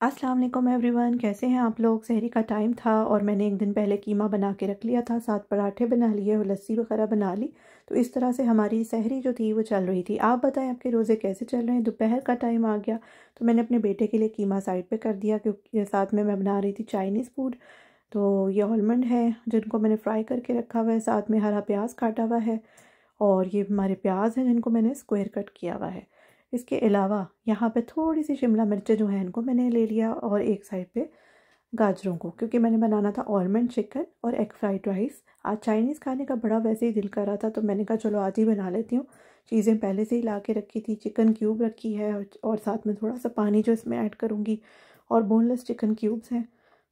अस्सलाम वालेकुम एवरीवन, कैसे हैं आप लोग? सहरी का टाइम था और मैंने एक दिन पहले कीमा बना के रख लिया था, साथ पराठे बना लिए और लस्सी वगैरह बना ली। तो इस तरह से हमारी सहरी जो थी वो चल रही थी। आप बताएँ, आपके रोज़े कैसे चल रहे हैं? दोपहर का टाइम आ गया तो मैंने अपने बेटे के लिए कीमा साइड पर कर दिया क्योंकि साथ में मैं बना रही थी चाइनीज़ फ़ूड तो ये ऑलमंड है, जिनको मैंने फ्राई करके रखा हुआ है, साथ में हरा प्याज काटा हुआ है और ये हमारे प्याज हैं जिनको मैंने स्क्वायर कट किया हुआ है। इसके अलावा यहाँ पे थोड़ी सी शिमला मिर्चें जो हैं, इनको मैंने ले लिया और एक साइड पे गाजरों को, क्योंकि मैंने बनाना था ऑलमंड चिकन और एग फ्राइड राइस आज चाइनीज़ खाने का बड़ा वैसे ही दिल कर रहा था तो मैंने कहा चलो आज ही बना लेती हूँ। चीज़ें पहले से ही ला के रखी थी चिकन क्यूब रखी है और साथ में थोड़ा सा पानी जो इसमें ऐड करूँगी और बोनलेस चिकन क्यूब्स हैं।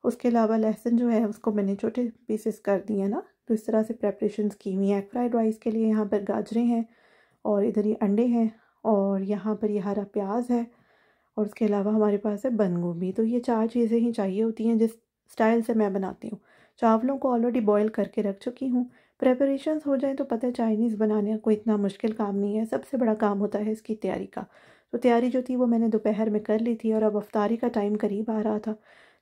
उसके अलावा लहसुन जो है, उसको मैंने छोटे पीसेस कर दिए ना तो इस तरह से प्रेपरेशन की हुई हैं। एग फ्राइड राइस के लिए यहाँ पर गाजरें हैं और इधर ये अंडे हैं। और यहाँ पर ये हरा प्याज है और उसके अलावा हमारे पास है बंद गोभी। तो ये चार चीज़ें ही चाहिए होती हैं जिस स्टाइल से मैं बनाती हूँ। चावलों को ऑलरेडी बॉईल करके रख चुकी हूँ। प्रेपरेशंस हो जाए तो पता है चाइनीज़ बनाने का कोई इतना मुश्किल काम नहीं है। सबसे बड़ा काम होता है इसकी तैयारी का। तो तैयारी जो थी वो मैंने दोपहर में कर ली थी और अब अफ्तारी का टाइम करीब आ रहा था।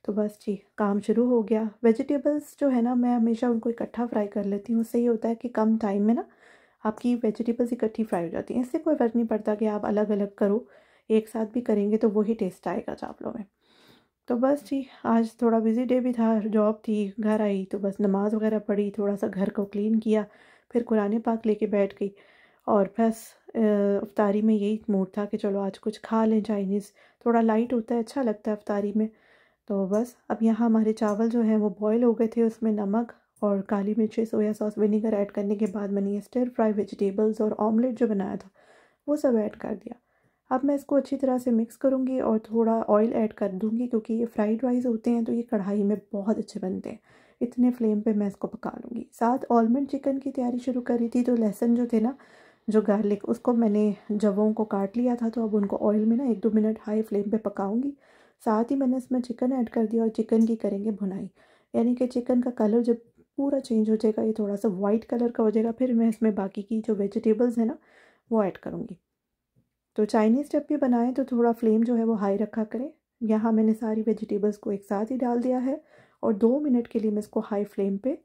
तो बस जी, काम शुरू हो गया। वेजिटेबल्स जो है ना, मैं हमेशा उनको इकट्ठा फ्राई कर लेती हूँ। उससे ये होता है कि कम टाइम में ना आपकी वेजिटेबल्स इकट्ठी फ्राई हो जाती हैं। इससे कोई फ़र्क नहीं पड़ता कि आप अलग अलग करो, एक साथ भी करेंगे तो वही टेस्ट आएगा चावलों में। तो बस जी, आज थोड़ा बिज़ी डे भी था जॉब थी, घर आई तो बस नमाज़ वगैरह पढ़ी थोड़ा सा घर को क्लीन किया, फिर कुरान पाक लेके बैठ गई। और बस अफ्तारी में यही मूड था कि चलो आज कुछ खा लें चाइनीज़ थोड़ा लाइट होता है अच्छा लगता है अफ्तारी में। तो बस, अब यहाँ हमारे चावल जो हैं वो बॉयल हो गए थे, उसमें नमक और काली मिर्ची, सोया सॉस, विनीगर ऐड करने के बाद मैंने ये स्टर फ्राई वेजिटेबल्स और ऑमलेट जो बनाया था, वो सब ऐड कर दिया। अब मैं इसको अच्छी तरह से मिक्स करूँगी और थोड़ा ऑयल ऐड कर दूँगी क्योंकि ये फ्राइड राइस होते हैं तो ये कढ़ाई में बहुत अच्छे बनते हैं। इतने फ्लेम पे मैं इसको पका लूँगी। साथ ऑलमंड चिकन की तैयारी शुरू करी थी तो लहसुन जो थे ना, जो गार्लिक उसको मैंने जवों को काट लिया था तो अब उनको ऑयल में ना एक दो मिनट हाई फ्लेम पे पकाऊँगी। साथ ही मैंने इसमें चिकन ऐड कर दिया और चिकन की करेंगे भुनाई। यानी कि चिकन का कलर जब पूरा चेंज हो जाएगा, ये थोड़ा सा वाइट कलर का हो जाएगा, फिर मैं इसमें बाकी की जो वेजिटेबल्स हैं ना, वो ऐड करूँगी। तो चाइनीज़ जब भी बनाएँ तो थोड़ा फ्लेम जो है वो हाई रखा करें। यहाँ मैंने सारी वेजिटेबल्स को एक साथ ही डाल दिया है और दो मिनट के लिए मैं इसको हाई फ्लेम पे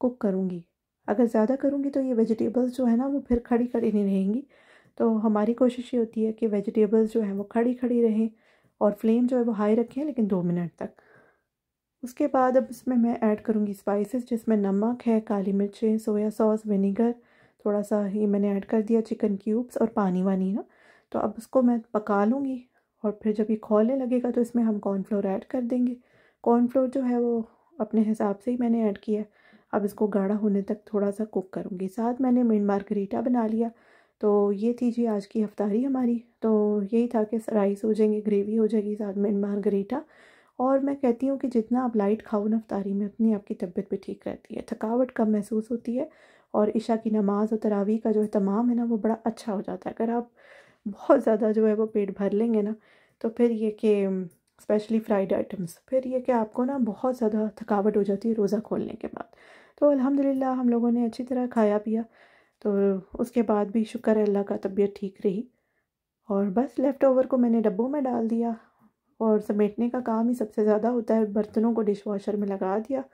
कुक करूँगी। अगर ज़्यादा करूँगी तो ये वेजिटेबल्स जो है ना, वो फिर खड़ी खड़ी नहीं रहेंगी। तो हमारी कोशिश ये होती है कि वेजिटेबल्स जो हैं वो खड़ी खड़ी रहें और फ्लेम जो है वो हाई रखें, लेकिन दो मिनट तक। उसके बाद अब इसमें मैं ऐड करूँगी स्पाइसेस जिसमें नमक है, काली मिर्चें सोया सॉस विनीगर थोड़ा सा ये मैंने ऐड कर दिया चिकन क्यूब्स और पानी वानी ना? तो अब उसको मैं पका लूँगी और फिर जब ये खोलने लगेगा तो इसमें हम कॉर्नफ्लोर ऐड कर देंगे। कॉर्नफ्लोर जो है वो अपने हिसाब से ही मैंने ऐड किया अब इसको गाढ़ा होने तक थोड़ा सा कुक करूँगी। साथ मैंने मिन मार्गरीटा बना लिया। तो ये थी जी आज की हफ्तारी हमारी। तो यही था कि राइस हो जाएँगे ग्रेवी हो जाएगी साथ मिन मार्गरीटा और मैं कहती हूँ कि जितना आप लाइट खाओ ना अफ्तारी में, उतनी आपकी तबीयत भी ठीक रहती है। थकावट कम महसूस होती है और इशा की नमाज़ और तरावी का जो तमाम है ना, वो बड़ा अच्छा हो जाता है। अगर आप बहुत ज़्यादा जो है वो पेट भर लेंगे ना तो फिर ये कि स्पेशली फ्राइड आइटम्स फिर ये कि आपको ना बहुत ज़्यादा थकावट हो जाती है रोज़ा खोलने के बाद। तो अल्हम्दुलिल्लाह, हम लोगों ने अच्छी तरह खाया पिया तो उसके बाद भी शुक्र है अल्लाह का तबीयत ठीक रही। और बस लेफ़्ट ओवर को मैंने डब्बों में डाल दिया। और समेटने का काम ही सबसे ज़्यादा होता है। बर्तनों को डिश वॉशर में लगा दिया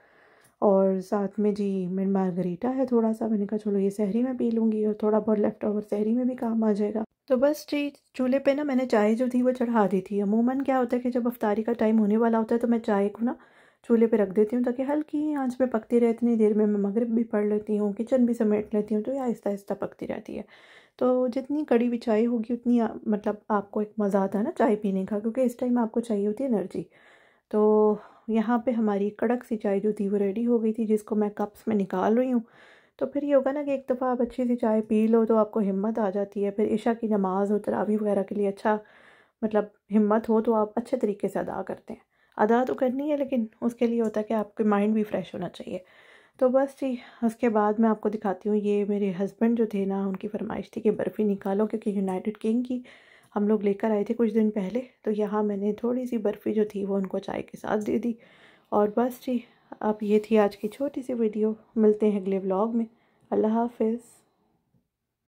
और साथ में जी मैं मार्गरीटा है थोड़ा सा मैंने कहा, चलो ये शहरी में पी लूँगी और थोड़ा बहुत लेफ़्ट ओवर सहरी में भी काम आ जाएगा। तो बस जी, चूल्हे पे ना मैंने चाय जो थी वो चढ़ा दी थी। अमूमन क्या होता है कि जब अफ्तारी का टाइम होने वाला होता है तो मैं चाय को ना चूल्हे पे रख देती हूँ ताकि हल्की आँच में पकती रहे। इतनी देर में मैं मगरब भी पढ़ लेती हूँ, किचन भी समेट लेती हूँ तो ये आहिस्ता आहिस्ता पकती रहती है। तो जितनी कड़ी हुई चाय होगी उतनी आ, मतलब आपको एक मज़ा आता है ना चाय पीने का क्योंकि इस टाइम आपको चाहिए होती है एनर्जी तो यहाँ पे हमारी कड़क सी चाय जो थी वो रेडी हो गई थी जिसको मैं कप्स में निकाल रही हूँ. तो फिर ये होगा ना कि एक दफ़ा आप अच्छी सी चाय पी लो तो आपको हिम्मत आ जाती है. फिर ईशा की नमाज़ हो तरावी वगैरह के लिए अच्छा मतलब हिम्मत हो तो आप अच्छे तरीके से अदा करते हैं. अदा तो करनी है लेकिन उसके लिए होता है कि आपके माइंड भी फ्रेश होना चाहिए. तो बस जी, उसके बाद मैं आपको दिखाती हूँ, ये मेरे हस्बैंड जो थे ना, उनकी फरमाइश थी कि बर्फ़ी निकालो क्योंकि यूनाइटेड किंग की हम लोग लेकर आए थे कुछ दिन पहले। तो यहाँ मैंने थोड़ी सी बर्फ़ी जो थी, वो उनको चाय के साथ दे दी। और बस जी, अब ये थी आज की छोटी सी वीडियो मिलते हैं अगले ब्लॉग में। अल्लाह हाफिज़।